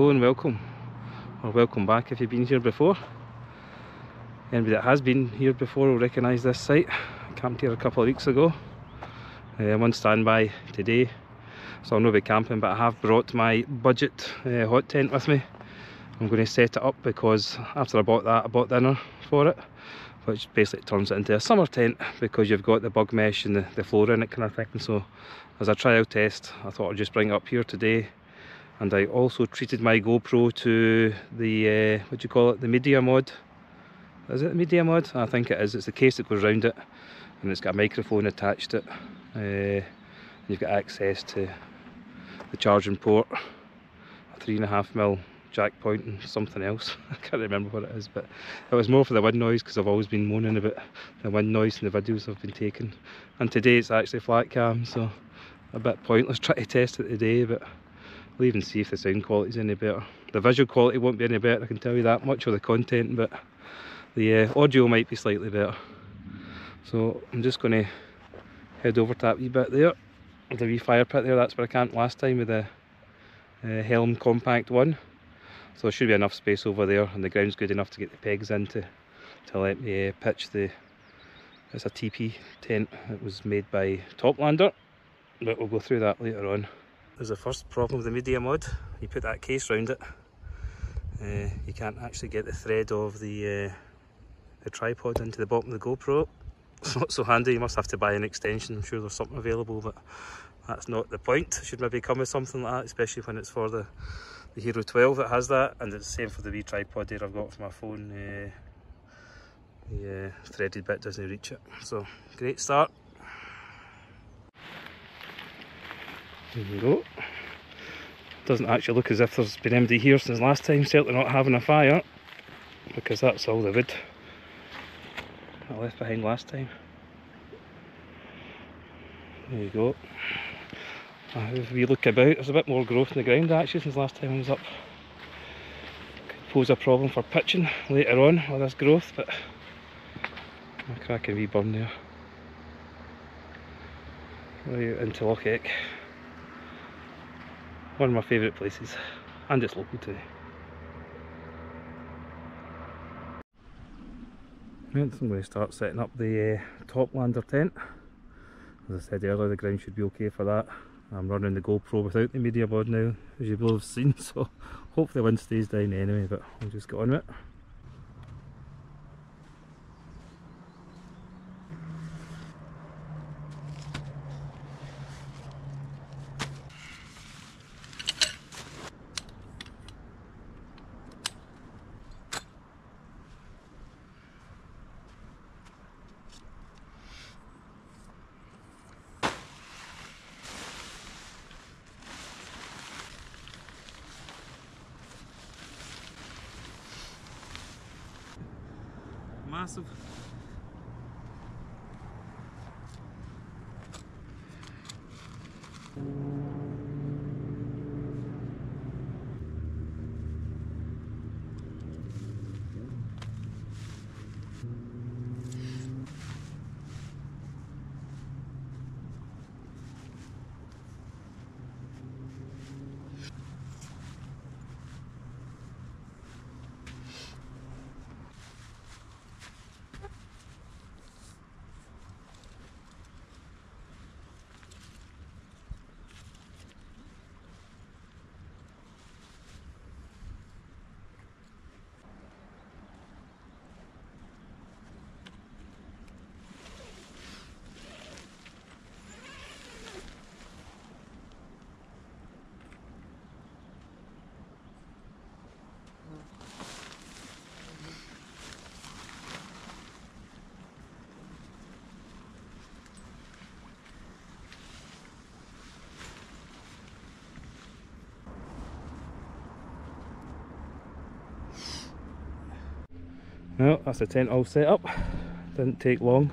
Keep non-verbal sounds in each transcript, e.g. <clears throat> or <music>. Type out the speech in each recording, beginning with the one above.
Hello and welcome, or welcome back if you've been here before. Anybody that has been here before will recognise this site. I camped here a couple of weeks ago. Uh, I'm on standby today, so I'll not be camping, but I have brought my budget uh, hot tent with me. I'm going to set it up because after I bought that, I bought dinner for it, which basically turns it into a summer tent because you've got the bug mesh and the, the floor in it kind of thing. So as a trial test, I thought I'd just bring it up here today and I also treated my GoPro to the uh, what do you call it? The media mod. Is it the media mod? I think it is. It's the case that goes around it and it's got a microphone attached to it. Uh, you've got access to the charging port. A three and a half mil jack point and something else. <laughs> I can't remember what it is but it was more for the wind noise because I've always been moaning about the wind noise in the videos I've been taking. And today it's actually flat cam so a bit pointless <laughs> trying to test it today but We'll even see if the sound quality is any better. The visual quality won't be any better, I can tell you that much, or the content, but the uh, audio might be slightly better. So I'm just going to head over to that wee bit there. A wee fire pit there, that's where I camped last time with the uh, Helm Compact 1. So there should be enough space over there and the ground's good enough to get the pegs into to let me uh, pitch the... It's a TP tent, it was made by Toplander, but we'll go through that later on. There's the first problem with the media mod. You put that case around it, uh, you can't actually get the thread of the uh, the tripod into the bottom of the GoPro. It's not so handy, you must have to buy an extension. I'm sure there's something available, but that's not the point. It should maybe come with something like that, especially when it's for the, the Hero 12 that has that, and it's the same for the wee tripod there I've got for my phone. Uh, the threaded bit doesn't reach it. So, great start. There we go. Doesn't actually look as if there's been anybody here since last time, certainly not having a fire, because that's all the wood I left behind last time. There you go. Uh, if we look about, there's a bit more growth in the ground actually since last time I was up. Could pose a problem for pitching later on with this growth, but a cracking wee burn there. Right into Loch Eck one of my favourite places and it's local too. Right, so I'm going to start setting up the uh, Toplander tent. As I said earlier the ground should be okay for that. I'm running the GoPro without the media mod now as you will have seen <laughs> so hopefully the wind stays down anyway but I'll just get on with it. Massive. Well, that's the tent all set up. Didn't take long.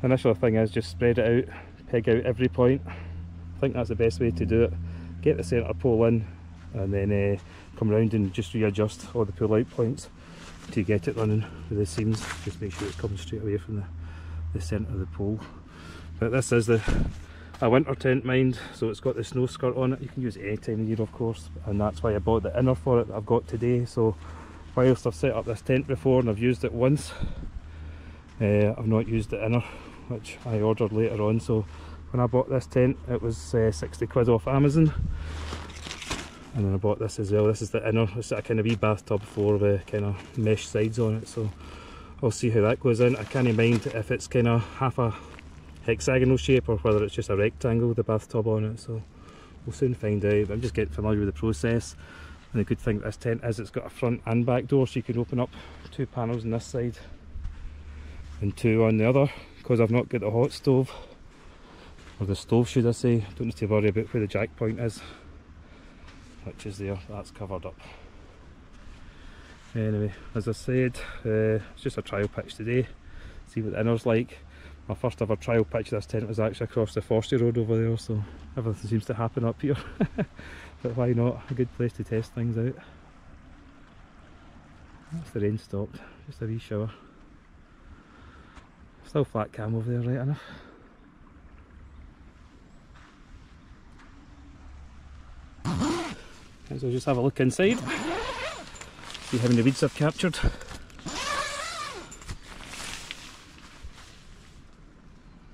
The initial thing is just spread it out, peg out every point. I think that's the best way to do it. Get the centre pole in and then uh, come around and just readjust all the pull out points to get it running with the seams. Just make sure it comes straight away from the, the centre of the pole. But this is the a winter tent mind so it's got the snow skirt on it you can use it any time of year of course and that's why I bought the inner for it that I've got today so whilst I've set up this tent before and I've used it once uh, I've not used the inner which I ordered later on. So when I bought this tent it was uh, 60 quid off Amazon. And then I bought this as well. This is the inner it's a kind of wee bathtub for the kind of mesh sides on it. So I'll see how that goes in. I can't mind if it's kind of half a hexagonal shape or whether it's just a rectangle with the bathtub on it. So we'll soon find out. I'm just getting familiar with the process and the good thing this tent is it's got a front and back door so you can open up two panels on this side and two on the other. Because I've not got the hot stove or the stove should I say. Don't need to worry about where the jack point is which is there. That's covered up. Anyway as I said uh, it's just a trial pitch today. See what the inner's like. My first ever trial pitch of this tent was actually across the Forster Road over there so everything seems to happen up here <laughs> but why not? A good place to test things out. That's the rain stopped just a wee shower. Still flat cam over there right enough. So just have a look inside. See how many weeds I've captured.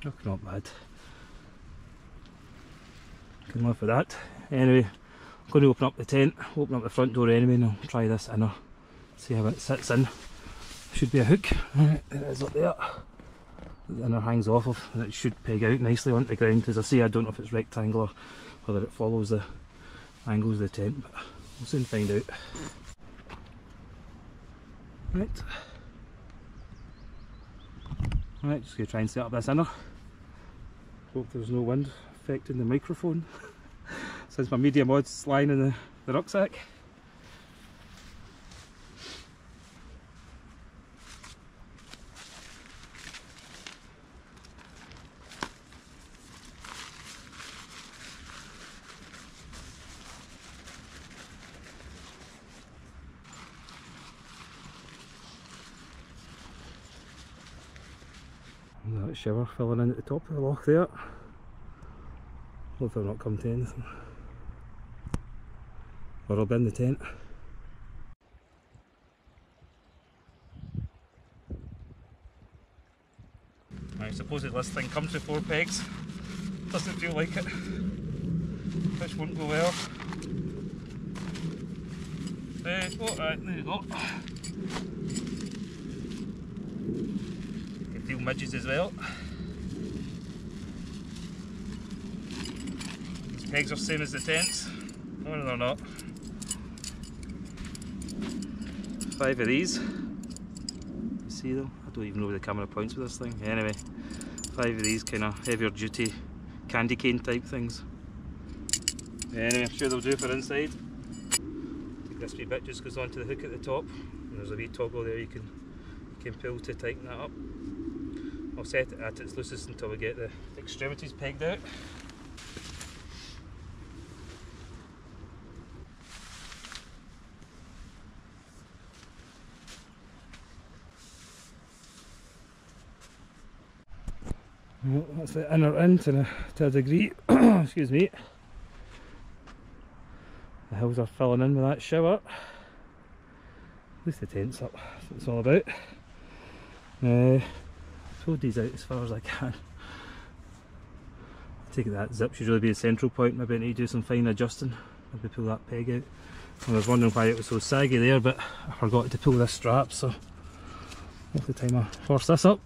Oh, not bad. Can live with that. Anyway, going to open up the tent, open up the front door anyway, and I'll try this inner, see how it sits in. Should be a hook. There it is up there. The inner hangs off of, and it should peg out nicely onto the ground. As I say, I don't know if it's rectangular, whether it follows the angles of the tent, but we'll soon find out. Right. Right, just going to try and set up this inner. Hope there's no wind affecting the microphone <laughs> since my medium odds lying in the, the rucksack. that shower filling in at the top of the loch there. Hope they'll not come to anything. Or I'll bin the tent. I suppose this thing comes with four pegs. Doesn't feel like it. Fish won't go well. Uh, oh, right, there you go. Can feel midges as well. These pegs are same as the tents. No, they're not. Five of these. You see them? I don't even know where the camera points with this thing. Anyway, five of these kind of heavier duty candy cane type things. Anyway, I'm sure they'll do for inside. This wee bit just goes onto the hook at the top. And there's a wee toggle there you can you can pull to tighten that up. I'll set it at its loosest until we get the extremities pegged out. Well, that's the inner end to a, to a degree, <coughs> excuse me. The hills are filling in with that shower. At least the tent's up, that's what it's all about. Uh, pulled these out as far as I can. I take it that zip should really be a central point, maybe I need to do some fine adjusting, maybe pull that peg out. I was wondering why it was so saggy there, but I forgot to pull this strap, so the time I force this up.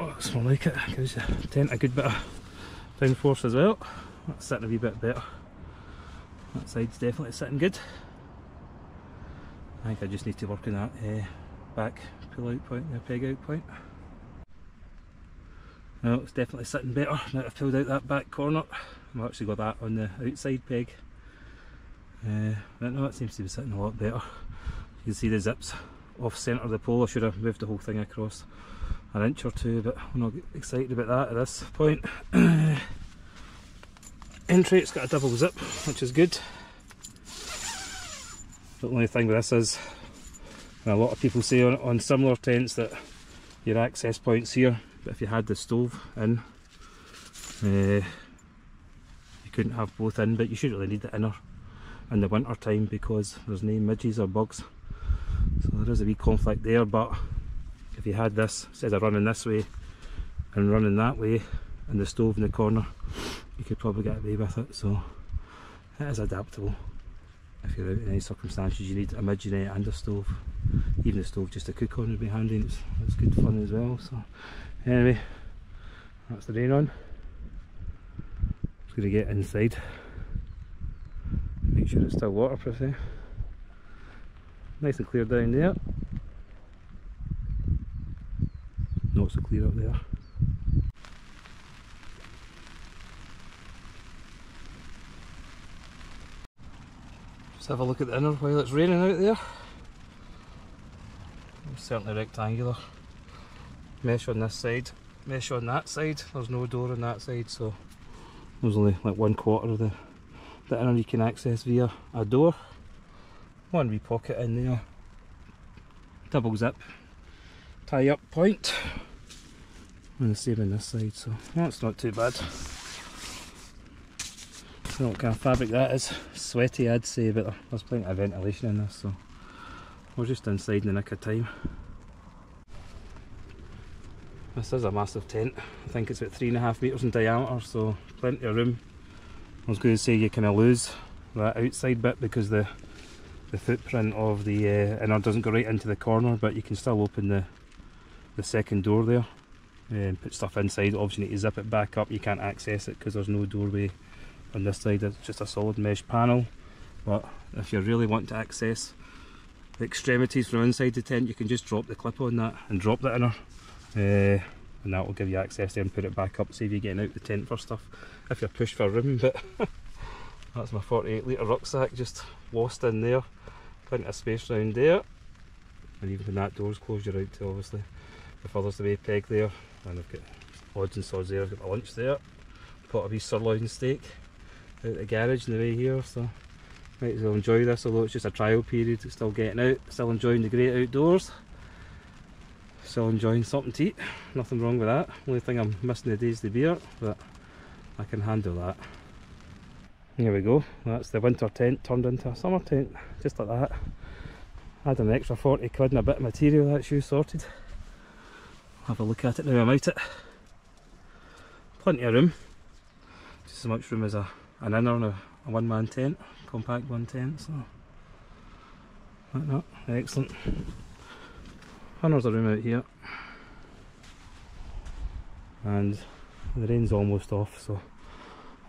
Oh, it's like it, gives the tent a good bit of down force as well. That's sitting a wee bit better. That side's definitely sitting good. I think I just need to work on that uh, back pull out point, the peg out point. No, it's definitely sitting better now I've pulled out that back corner. I've actually got that on the outside peg. Uh, but no, it seems to be sitting a lot better. You can see the zips off centre of the pole. I should have moved the whole thing across an inch or two, but I'm not excited about that at this point. <clears throat> Entry, it's got a double zip, which is good. The only thing with this is, and a lot of people say on, on similar tents that your access points here but if you had the stove in uh, you couldn't have both in but you should really need the inner in the winter time because there's no midges or bugs so there is a wee conflict there but you had this. Instead of running this way and running that way and the stove in the corner. You could probably get away with it so it is adaptable. If you're out in any circumstances you need a midget and a stove even the stove just to cook on would be handy. It's, it's good fun as well so. Anyway that's the rain on. Just to get inside. Make sure it's still waterproof there nice and clear down there not so clear up there just have a look at the inner while it's raining out there. It's certainly rectangular. Mesh on this side mesh on that side. There's no door on that side so there's only like one quarter of the, the inner you can access via a door. One wee pocket in there. Double zip tie up point and the same on this side so. That's not too bad. Know what kind of fabric that is. Sweaty I'd say but there's plenty of ventilation in this so we're just inside in the nick of time. This is a massive tent. I think it's about three and a half metres in diameter so plenty of room. I was going to say you kind of lose that outside bit because the the footprint of the uh, inner doesn't go right into the corner but you can still open the the second door there and put stuff inside. Obviously you need to zip it back up. You can't access it because there's no doorway on this side. It's just a solid mesh panel. But if you really want to access the extremities from inside the tent you can just drop the clip on that and drop the inner uh, and that will give you access there and put it back up save you getting out the tent for stuff if you're pushed for room. <laughs> But that's my 48 litre rucksack just lost in there. Plenty of space around there. And even when that door's closed you're out to obviously the furthest away peg there and I've got odds and sods there, I've got my lunch there pot of wee sirloin steak out the garage in the way here so might as well enjoy this although it's just a trial period still getting out still enjoying the great outdoors still enjoying something to eat nothing wrong with that only thing I'm missing the is the beer but I can handle that here we go, that's the winter tent turned into a summer tent, just like that. Had an extra 40 quid and a bit of material, that's you sorted. Have a look at it now I'm out it. Plenty of room, just as much room as a, an inner and a, a one man tent, compact one tent, so. Like that, excellent. Hundreds of room out here. And the rain's almost off so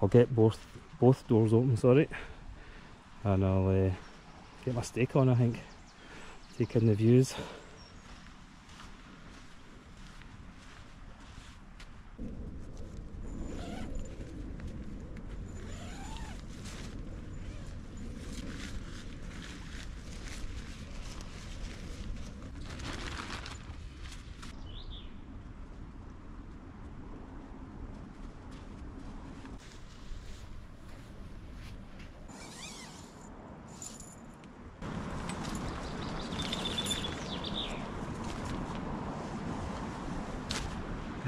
I'll get both both doors open, sorry. And I'll uh, get my steak on, I think. Take in the views.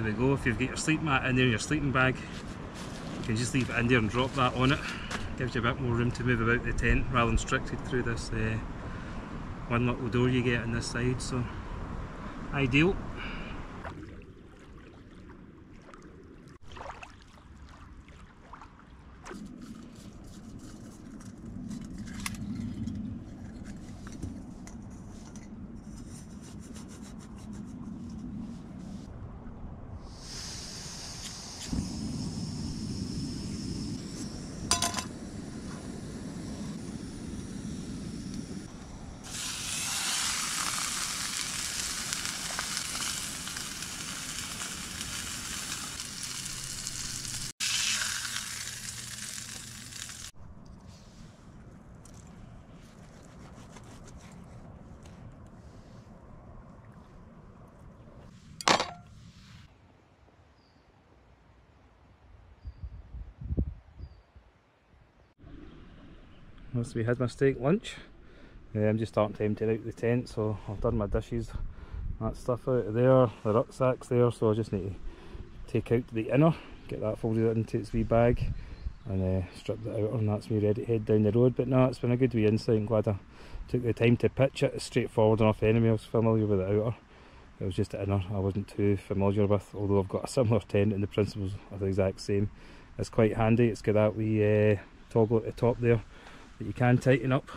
There we go, if you've got your sleep mat in there, in your sleeping bag, you can just leave it in there and drop that on it. Gives you a bit more room to move about the tent rather than stricted through this uh, one little door you get on this side, so ideal. We had my steak lunch, uh, I'm just starting to empty out the tent, so I've done my dishes that stuff out of there, the rucksack's there, so I just need to take out the inner, get that folded into its wee bag and uh, strip the outer and that's me ready to head down the road. But no, it's been a good wee insight, I'm glad I took the time to pitch it. It's straightforward enough anyway, I was familiar with the outer. It was just the inner I wasn't too familiar with, although I've got a similar tent and the principles are the exact same. It's quite handy, it's got that wee uh, toggle at the top there that you can tighten up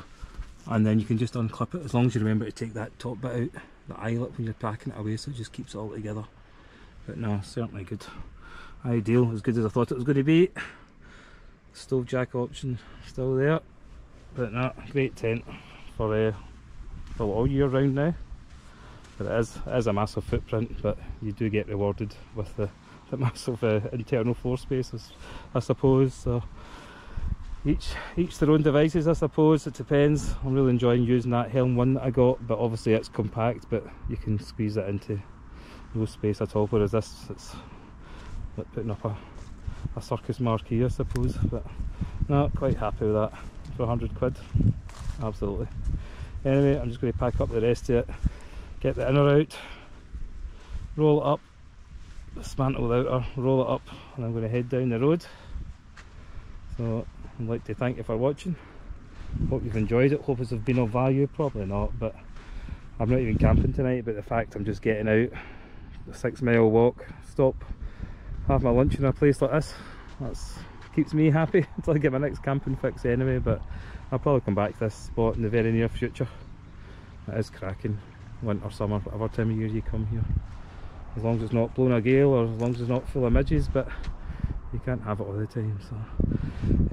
and then you can just unclip it as long as you remember to take that top bit out the eyelet when you're packing it away so it just keeps it all together. But no certainly good. Ideal as good as I thought it was going to be. Stove jack option still there but no great tent for uh, for all year round now. But it is, it is a massive footprint but you do get rewarded with the, the <laughs> massive uh, internal floor spaces I suppose so each each their own devices I suppose. It depends. I'm really enjoying using that Helm 1 that I got but obviously it's compact but you can squeeze it into no space at all. Whereas this it's like putting up a, a circus marquee I suppose. But not quite happy with that. For 100 quid absolutely. Anyway I'm just going to pack up the rest of it get the inner out roll it up dismantle the outer roll it up and I'm going to head down the road. So I'd like to thank you for watching. Hope you've enjoyed it. Hope it's been of value. Probably not, but I'm not even camping tonight. But the fact I'm just getting out, a six mile walk, stop, have my lunch in a place like this. That's keeps me happy <laughs> until I get my next camping fix anyway. But I'll probably come back to this spot in the very near future. It is cracking, winter, summer, whatever time of year you come here. As long as it's not blowing a gale or as long as it's not full of midges, but you can't have it all the time so.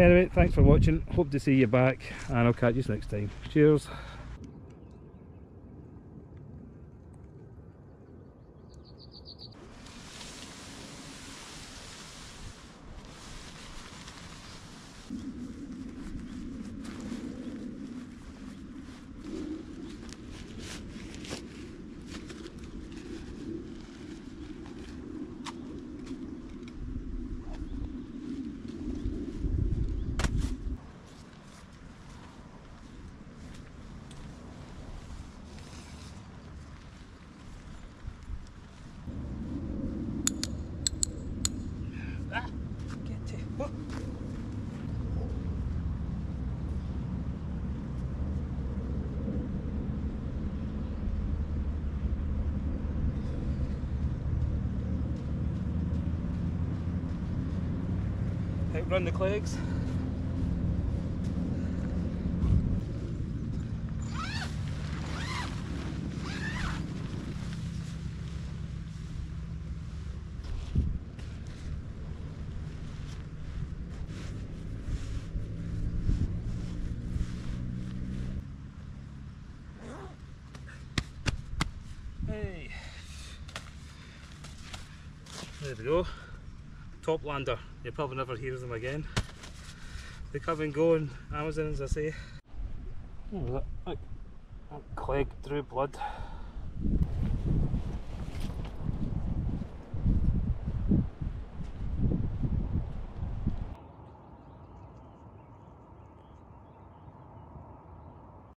Anyway thanks for watching. Hope to see you back and i'll catch you next time. Cheers run the Clegs. There we go. Toplander. You'll probably never hear them again. They come and go on Amazon as I say. That, that Cleg drew blood.